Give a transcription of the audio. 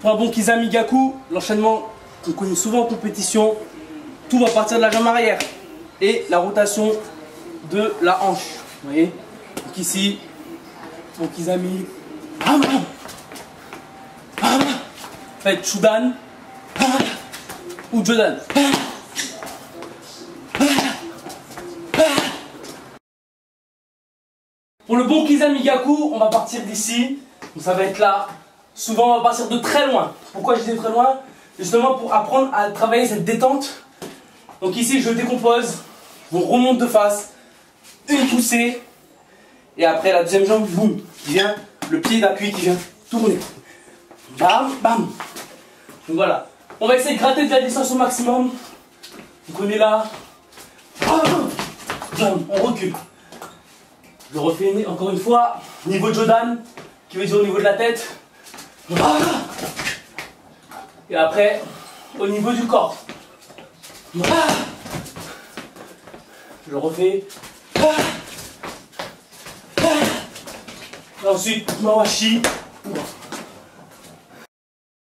Pour un bon Kizamigaku, l'enchaînement qu'on connaît souvent en compétition, tout va partir de la jambe arrière et la rotation de la hanche. Vous voyez Donc ici, mon Kizami, faites bam, ou Jodan. Pour le bon Kizamigaku, on va partir d'ici. Donc ça va être là. Souvent, on va partir de très loin. Pourquoi je dis très loin Justement pour apprendre à travailler cette détente. Donc ici, je décompose. Je remonte de face. Une poussée. Et après, la deuxième jambe, boum. Vient, le pied d'appui qui vient tourner. Bam, bam. Donc voilà. On va essayer de gratter de la distance au maximum. Donc on est là. Bam, bam. On recule. Je refais encore une fois. Niveau Jodan, qui veut dire au niveau de la tête. Et après, au niveau du corps. Je refais. Ah Et ensuite, Mawashi.